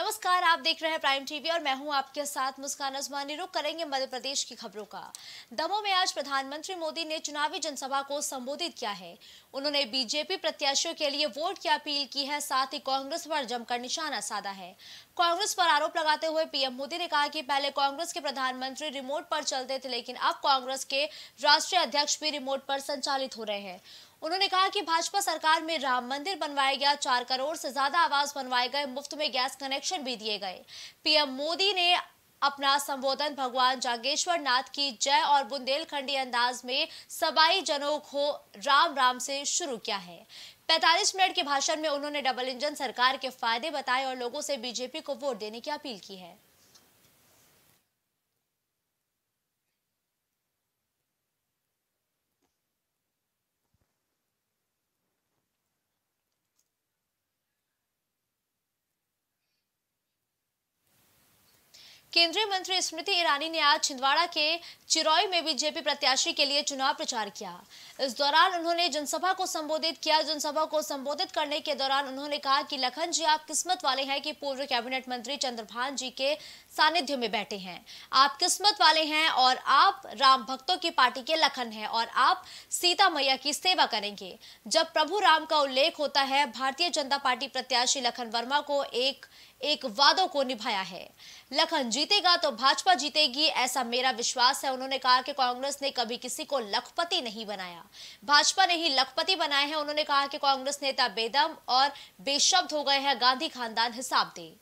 नमस्कार, आप देख रहे हैं प्राइम टीवी और मैं हूँ आपके साथ मुस्कान अजमानी रुक करेंगे मध्य प्रदेश की खबरों का। दमोह में आज प्रधानमंत्री मोदी ने चुनावी जनसभा को संबोधित किया है। उन्होंने बीजेपी प्रत्याशियों के लिए वोट की अपील की है, साथ ही कांग्रेस पर जमकर निशाना साधा है। कांग्रेस पर आरोप लगाते हुए पीएम मोदी ने कहा कि पहले कांग्रेस के प्रधानमंत्री रिमोट पर चलते थे, लेकिन अब कांग्रेस के राष्ट्रीय अध्यक्ष भी रिमोट पर संचालित हो रहे हैं। उन्होंने कहा कि भाजपा सरकार में राम मंदिर बनवाया गया, चार करोड़ से ज़्यादा आवास बनवाए गए, मुफ़्त में गैस कनेक्शन भी दिए गए। पीएम मोदी ने अपना संबोधन भगवान जागेश्वर नाथ की जय और बुंदेलखंडी अंदाज में सबाई जनों को राम राम से शुरू किया है। 45 मिनट के भाषण में उन्होंने डबल इंजन सरकार के फ़ायदे बताए और लोगों से बीजेपी को वोट देने की अपील की है। केंद्रीय मंत्री स्मृति ईरानी ने आज छिंदवाड़ा के चिरौई में बीजेपी प्रत्याशी के लिए चुनाव प्रचार किया। इस दौरान उन्होंने जनसभा को संबोधित किया। जनसभा को संबोधित करने के दौरान उन्होंने कहा कि लखन जी, आप किस्मत वाले हैं कि पूर्व कैबिनेट मंत्री चंद्रभान जी के सानिध्य में बैठे हैं। आप किस्मत वाले हैं और आप राम भक्तों की पार्टी के लखन हैं और आप सीता मैया की सेवा करेंगे। जब प्रभु राम का उल्लेख होता है, भारतीय जनता पार्टी प्रत्याशी लखन वर्मा को एक एक वादों को निभाया है। लखन जीतेगा तो भाजपा जीतेगी, ऐसा मेरा विश्वास है। उन्होंने कहा कि कांग्रेस ने कभी किसी को लखपति नहीं बनाया। भाजपा ने ही लखपति बनाए हैं। उन्होंने कहा कि कांग्रेस नेता बेदम और बेशब्द हो गए हैं। गांधी खानदान हिसाब दे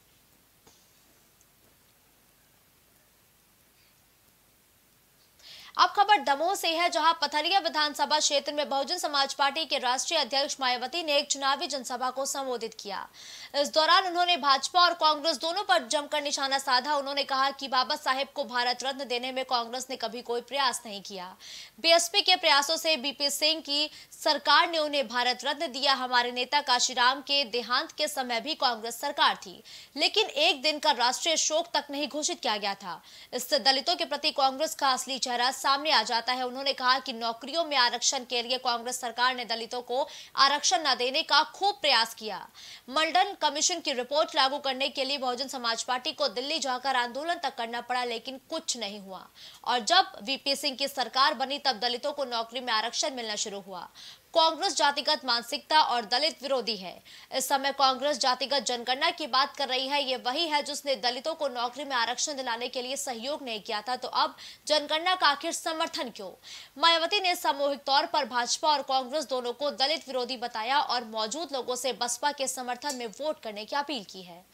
अब खबर दमोह से है, जहाँ पथरिया विधानसभा क्षेत्र में बहुजन समाज पार्टी के राष्ट्रीय अध्यक्ष मायावती ने एक चुनावी जनसभा को संबोधित किया। इस दौरान उन्होंने भाजपा और कांग्रेस दोनों पर जमकर निशाना साधा। उन्होंने कहा कि बाबा साहेब को भारत रत्न देने में कांग्रेस ने कभी कोई प्रयास नहीं किया। बीएसपी के प्रयासों से बीपी सिंह की सरकार ने उन्हें भारत रत्न दिया। हमारे नेता काशीराम के देहांत के समय भी कांग्रेस सरकार थी, लेकिन एक दिन का राष्ट्रीय शोक तक नहीं घोषित किया गया था। इससे दलितों के प्रति कांग्रेस का असली चेहरा सामने आ जाता है। उन्होंने कहा कि नौकरियों में आरक्षण के लिए कांग्रेस सरकार ने दलितों को आरक्षण न देने का खूब प्रयास किया। मल्डन कमीशन की रिपोर्ट लागू करने के लिए बहुजन समाज पार्टी को दिल्ली जाकर आंदोलन तक करना पड़ा, लेकिन कुछ नहीं हुआ। और जब वीपी सिंह की सरकार बनी, तब दलितों को नौकरी में आरक्षण मिलना शुरू हुआ। कांग्रेस जातिगत मानसिकता और दलित विरोधी है। इस समय कांग्रेस जातिगत जनगणना की बात कर रही है। ये वही है जिसने दलितों को नौकरी में आरक्षण दिलाने के लिए सहयोग नहीं किया था। तो अब जनगणना का आखिर समर्थन क्यों? मायावती ने सामूहिक तौर पर भाजपा और कांग्रेस दोनों को दलित विरोधी बताया और मौजूद लोगों से बसपा के समर्थन में वोट करने की अपील की है।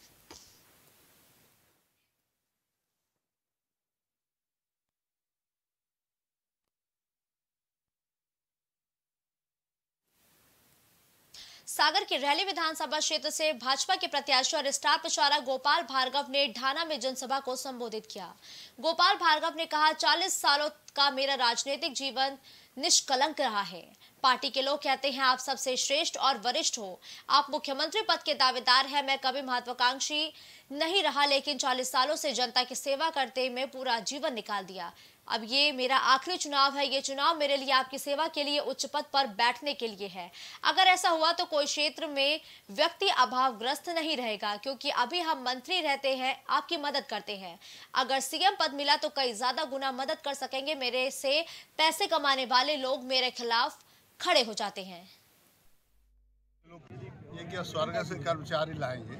सागर की रैली विधानसभा क्षेत्र से भाजपा के प्रत्याशी और स्टार प्रचारक गोपाल भार्गव ने ढाना में जनसभा को संबोधित किया। गोपाल भार्गव ने कहा 40 सालों का मेरा राजनीतिक जीवन निष्कलंक रहा है। पार्टी के लोग कहते हैं आप सबसे श्रेष्ठ और वरिष्ठ हो। आप मुख्यमंत्री पद के दावेदार हैं, मैं कभी महत्वाकांक्षी नहीं रहा, लेकिन 40 सालों से जनता की सेवा करते मैं पूरा जीवन निकाल दिया। अब ये मेरा आखिरी चुनाव है, ये चुनाव मेरे लिए आपकी सेवा के लिए उच्च पद पर बैठने के लिए है। अगर ऐसा हुआ तो कोई क्षेत्र में व्यक्ति अभावग्रस्त नहीं रहेगा, क्योंकि अभी हम मंत्री रहते हैं, आपकी मदद करते हैं। अगर सीएम पद मिला तो कई ज़्यादा गुना मदद कर सकेंगे, मेरे से पैसे कमाने वाले लोग मेरे खिलाफ खड़े हो जाते हैं। ये क्या स्वर्ग से कर्मचारी लाएँगे?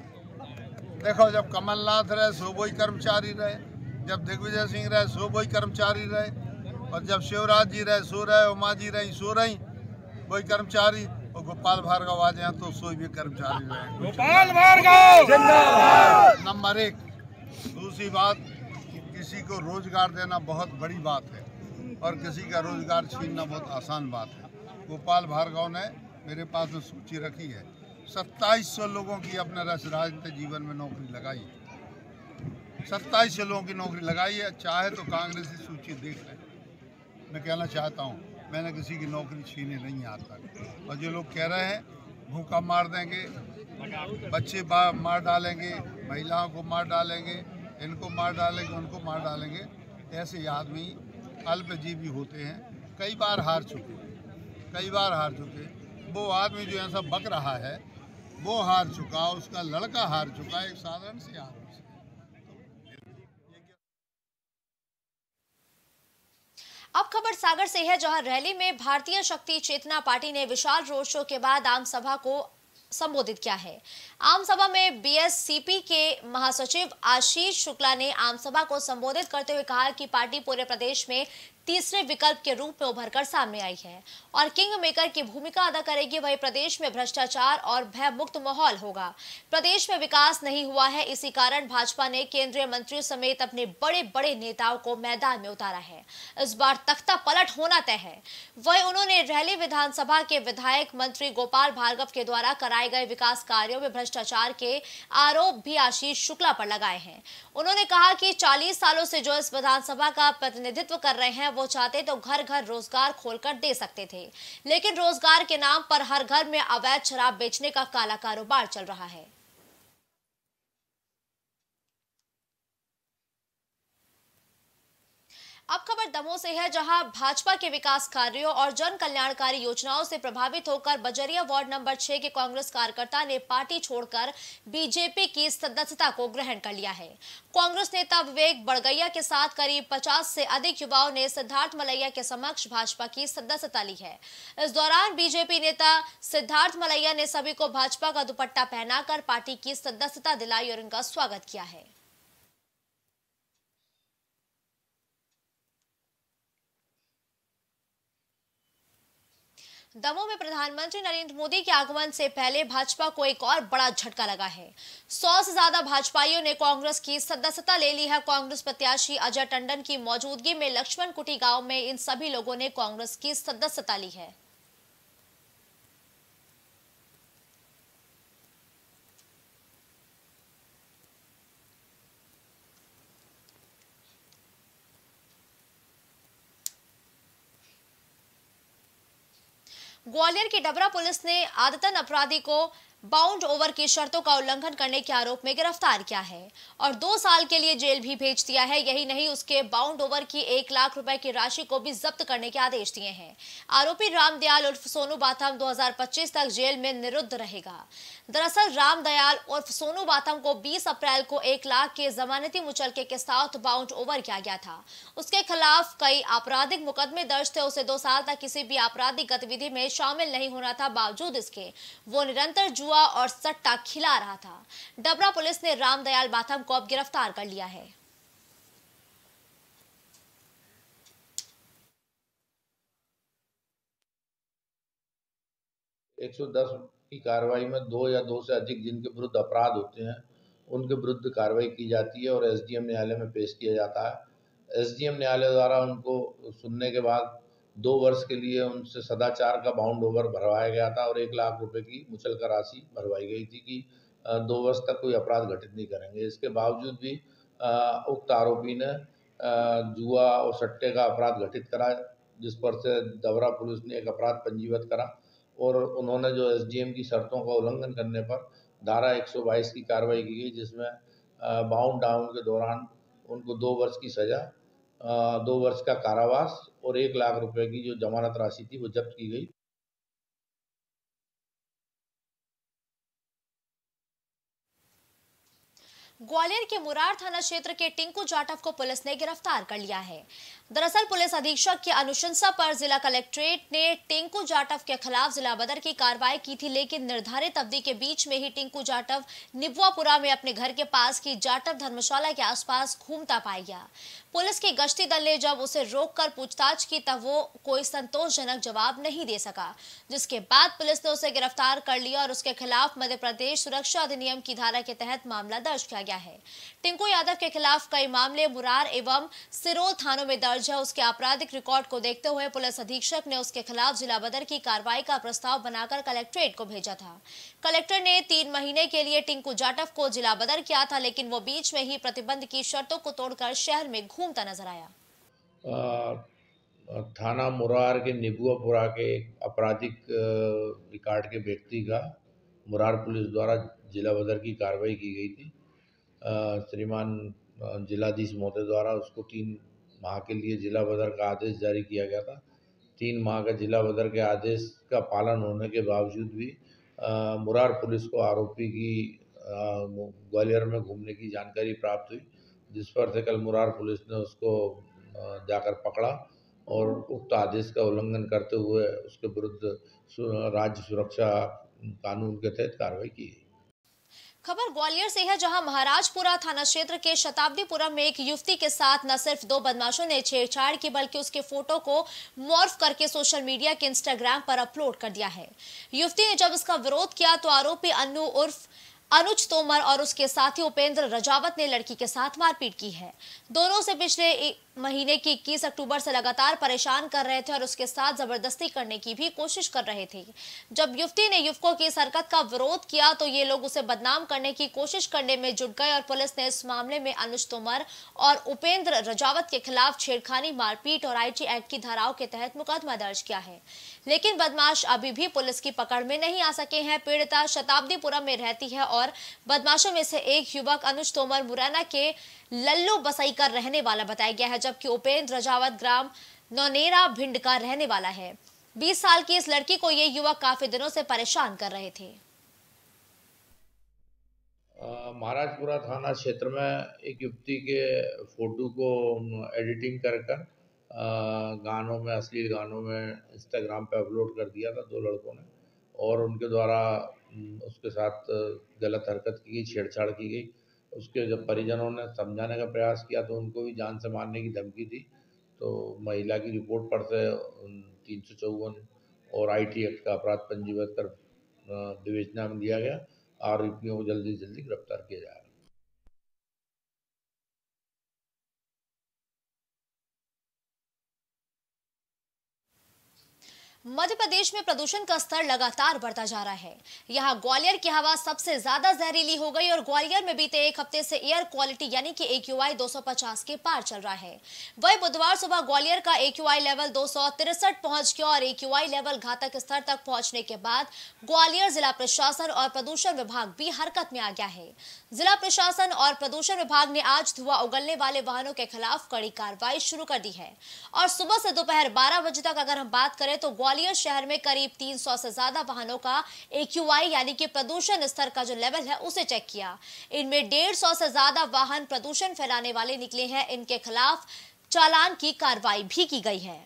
देखो जब कमलनाथ रहे सो वही कर्मचारी रहे। जब दिग्विजय सिंह रहे सो वही कर्मचारी रहे। और जब शिवराज जी रहे सो रहे उमा जी रही सो रही वही कर्मचारी। और गोपाल भार्गव आ जाए तो सोई भी कर्मचारी रहे। गोपाल भार्गव! नंबर एक दूसरी बात किसी को रोज़गार देना बहुत बड़ी बात है। और किसी का रोज़गार छीनना बहुत आसान बात है। गोपाल भार्गव ने मेरे पास में सूची रखी है, सत्ताईस सौ लोगों की अपने राजनीतिक जीवन में नौकरी लगाई है। सत्ताईस लोगों की नौकरी लगाई है, चाहे तो कांग्रेस की सूची देख लें। मैं कहना चाहता हूँ, मैंने किसी की नौकरी छीने नहीं आज तक। और जो लोग कह रहे हैं, भूखा मार देंगे, बच्चे मार डालेंगे, महिलाओं को मार डालेंगे, इनको मार डालेंगे, उनको मार डालेंगे, ऐसे आदमी अल्पजीवी होते हैं, कई बार हार चुके कई बार हार चुके। वो आदमी जो ऐसा बक रहा है। वो हार चुका, उसका लड़का हार चुका, एक साधारण सी हार अब खबर सागर से है, जहाँ रैली में भारतीय शक्ति चेतना पार्टी ने विशाल रोड शो के बाद आम सभा को संबोधित किया है। आम सभा में बीएससीपी के महासचिव आशीष शुक्ला ने आम सभा को संबोधित करते हुए कहा कि पार्टी पूरे प्रदेश में तीसरे विकल्प के रूप में उभर कर सामने आई है। और किंग मेकर की भूमिका अदा करेगी वही प्रदेश में भ्रष्टाचार और भय मुक्त माहौल होगा। प्रदेश में विकास नहीं हुआ है, इसी कारण भाजपा ने केंद्रीय मंत्रियों समेत अपने बड़े बड़े नेताओं को मैदान में उतारा है। इस बार तख्ता पलट होना तय है। वही उन्होंने रैली विधानसभा के विधायक मंत्री गोपाल भार्गव के द्वारा कराए गए विकास कार्यो में भ्रष्टाचार के आरोप भी आशीष शुक्ला पर लगाए हैं। उन्होंने कहा कि 40 सालों से जो इस विधानसभा का प्रतिनिधित्व कर रहे हैं वो चाहते तो घर घर रोज़गार खोलकर दे सकते थे। लेकिन रोज़गार के नाम पर हर घर में अवैध शराब बेचने का काला कारोबार चल रहा है। अब खबर दमोह से है, जहाँ भाजपा के विकास कार्यों और जन कल्याणकारी योजनाओं से प्रभावित होकर बजरिया वार्ड नंबर छह के कांग्रेस कार्यकर्ता ने पार्टी छोड़कर बीजेपी की सदस्यता को ग्रहण कर लिया है। कांग्रेस नेता विवेक बड़गैया के साथ करीब 50 से अधिक युवाओं ने सिद्धार्थ मलैया के समक्ष भाजपा की सदस्यता ली है। इस दौरान बीजेपी नेता सिद्धार्थ मलैया ने सभी को भाजपा का दुपट्टा पहनाकर पार्टी की सदस्यता दिलाई और उनका स्वागत किया है। दमोह में प्रधानमंत्री नरेंद्र मोदी के आगमन से पहले भाजपा को एक और बड़ा झटका लगा है। सौ से ज़्यादा भाजपाइयों ने कांग्रेस की सदस्यता ले ली है। कांग्रेस प्रत्याशी अजय टंडन की मौजूदगी में लक्ष्मण कुटी गाँव में इन सभी लोगों ने कांग्रेस की सदस्यता ली है। ग्वालियर की डबरा पुलिस ने आदतन अपराधी को बाउंड ओवर की शर्तों का उल्लंघन करने के आरोप में गिरफ़्तार किया है और दो साल के लिए जेल भी भेज दिया है। यही नहीं, उसके बाउंड ओवर की एक लाख रुपए की राशि को भी जब्त करने के आदेश दिए हैं। आरोपी रामदयाल उर्फ़ सोनू बाथम 2025 तक जेल में निरुद्ध रहेगा। दरअसल रामदयाल उर्फ़ सोनू बाथम को 20 अप्रैल को एक लाख के जमानती मुचलके के साथ बाउंड ओवर किया गया था। उसके खिलाफ कई आपराधिक मुकदमे दर्ज थे। उसे दो साल तक किसी भी आपराधिक गतिविधि में शामिल नहीं होना था। बावजूद इसके, वो निरंतर जुआ जुआ और सट्टा खिला रहा था। डबरा पुलिस ने रामदयाल बाथम को अब गिरफ़्तार कर लिया है। एक सौ दस की कार्रवाई में दो या दो से अधिक जिनके विरुद्ध अपराध होते हैं, उनके विरुद्ध कार्रवाई की जाती है और एसडीएम न्यायालय में पेश किया जाता है। एसडीएम न्यायालय द्वारा उनको सुनने के बाद दो वर्ष के लिए उनसे सदाचार का बाउंड ओवर भरवाया गया था और एक लाख रुपए की मुचल का राशि भरवाई गई थी कि दो वर्ष तक कोई अपराध घटित नहीं करेंगे। इसके बावजूद भी उक्त आरोपी ने जुआ और सट्टे का अपराध घटित करा, जिस पर से दवरा पुलिस ने एक अपराध पंजीबद्ध करा और उन्होंने जो एसडीएम की शर्तों का उल्लंघन करने पर धारा 122 की कार्रवाई की गई, जिसमें बाउंड डाउन के दौरान उनको दो वर्ष की सज़ा दो वर्ष का कारावास और एक लाख रुपए की जो जमानत राशि थी वो जब्त की गई। ग्वालियर के मुरार थाना क्षेत्र के टिंकू जाटव को पुलिस ने गिरफ़्तार कर लिया है। दरअसल पुलिस अधीक्षक की अनुशंसा पर जिला कलेक्ट्रेट ने टिंकू जाटव के खिलाफ जिला बदर की कार्रवाई की थी, लेकिन निर्धारित अवधि के बीच में ही टिंकू जाटव निबुआपुरा में अपने घर के पास की जाटव धर्मशाला के आसपास घूमता पाया गया। पुलिस के गश्ती दल ने जब उसे रोककर पूछताछ की, तब वो कोई संतोषजनक जवाब नहीं दे सका, जिसके बाद पुलिस ने उसे गिरफ़्तार कर लिया और उसके खिलाफ मध्य प्रदेश सुरक्षा अधिनियम की धारा के तहत मामला दर्ज किया गया। है। टिंकू यादव के खिलाफ कई मामले, मुरार एवं सिरोल थानों में दर्ज है। उसके आपराधिक रिकॉर्ड को देखते हुए पुलिस अधीक्षक ने उसके खिलाफ जिला बदर की कार्रवाई का प्रस्ताव बनाकर कलेक्ट्रेट को भेजा था। कलेक्टर ने तीन महीने के लिए टिंकू जाटव को जिला बदर किया था, लेकिन वो बीच में ही प्रतिबंध की शर्तों को तोड़कर शहर में घूमता नज़र आया। थाना मुरार के निबुआपुरा के एक आपराधिक रिकॉर्ड के व्यक्ति का मुरार पुलिस द्वारा जिला बदर की कार्रवाई की गई थी। श्रीमान जिलाधीश महोदय द्वारा उसको तीन माह के लिए जिला बदर का आदेश जारी किया गया था। तीन माह का जिला बदर के आदेश का पालन होने के बावजूद भी मुरार पुलिस को आरोपी की ग्वालियर में घूमने की जानकारी प्राप्त हुई, जिस पर से कल मुरार पुलिस ने उसको जाकर पकड़ा और उक्त आदेश का उल्लंघन करते हुए उसके विरुद्ध राज्य सुरक्षा कानून के तहत कार्रवाई की। खबर ग्वालियर से है, जहाँ महाराजपुरा थाना क्षेत्र के शताब्दीपुरम में एक युवती के साथ न सिर्फ़ दो बदमाशों ने छेड़छाड़ की, बल्कि उसके फ़ोटो को मॉर्फ करके सोशल मीडिया के इंस्टाग्राम पर अपलोड कर दिया है। युवती ने जब इसका विरोध किया तो आरोपी अन्नू उर्फ़ अनुज तोमर और उसके साथी उपेंद्र रजावत ने लड़की के साथ मारपीट की है। दोनों से पिछले महीने की इक्कीस अक्टूबर से लगातार परेशान कर रहे थे और उसके साथ ज़बरदस्ती करने की भी कोशिश कर रहे थे। जब युवती ने युवकों की इस हरकत का विरोध किया तो ये लोग उसे बदनाम करने की कोशिश करने में जुट गए और पुलिस ने इस मामले में अनुज तोमर और उपेंद्र रजावत के खिलाफ छेड़खानी, मारपीट और आईटी एक्ट की धाराओं के तहत मुकदमा दर्ज किया है। लेकिन बदमाश अभी भी पुलिस की पकड़ में नहीं आ सके हैं। पीड़िता शताब्दीपुरम में रहती है और बदमाशों में से एक युवक अनुज तोमर मुरैना के लल्लू बसई का रहने वाला बताया गया है, जबकि उपेंद्र रजावत ग्राम नौनेरा भिंड का रहने वाला है। 20 साल की इस लड़की को ये युवक काफ़ी दिनों से परेशान कर रहे थे। महाराजपुरा थाना क्षेत्र में एक युवती के फ़ोटो को एडिटिंग कर कर गानों में, अश्लील गानों में इंस्टाग्राम पे अपलोड कर दिया था दो लड़कों ने और उनके द्वारा उसके साथ गलत हरकत की गई, छेड़छाड़ की गई। उसके जब परिजनों ने समझाने का प्रयास किया तो उनको भी जान से मारने की धमकी दी। तो महिला की रिपोर्ट पर से तीन सौ चौवन और आईटी एक्ट का अपराध पंजीबद्ध कर विवेचना में दिया गया। आरोपियों को जल्दी से जल्दी गिरफ़्तार किया जाएगा। मध्य प्रदेश में प्रदूषण का स्तर लगातार बढ़ता जा रहा है। यहाँ ग्वालियर की हवा सबसे ज़्यादा जहरीली हो गई और ग्वालियर में बीते एक हफ़्ते से एयर क्वालिटी यानी कि एक यू आई के पार चल रहा है। वही बुधवार सुबह ग्वालियर का एक लेवल दो पहुँच गया और एक लेवल घातक स्तर तक पहुँचने के बाद ग्वालियर जिला प्रशासन और प्रदूषण विभाग भी हरकत में आ गया है। जिला प्रशासन और प्रदूषण विभाग ने आज धुआँ उगलने वाले वाहनों के खिलाफ कड़ी कार्रवाई शुरू कर दी है। और सुबह से दोपहर बारह बजे तक अगर हम बात करें तो ग्वालियर ग्वालियर शहर में करीब 300 से ज़्यादा वाहनों का एक्यूआई यानी कि प्रदूषण स्तर का जो लेवल है, उसे चेक किया। इनमें डेढ़ सौ से ज़्यादा वाहन प्रदूषण फैलाने वाले निकले हैं। इनके खिलाफ चालान की कार्रवाई भी की गई है।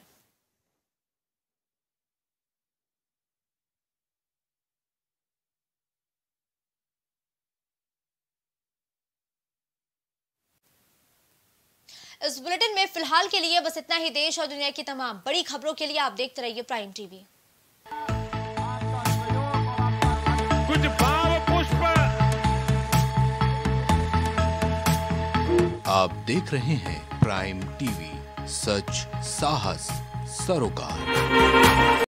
इस बुलेटिन में फ़िलहाल के लिए बस इतना ही। देश और दुनिया की तमाम बड़ी खबरों के लिए आप देखते रहिए प्राइम टीवी। कुछ भाव पुष्प। आप देख रहे हैं प्राइम टीवी। सच साहस सरोकार।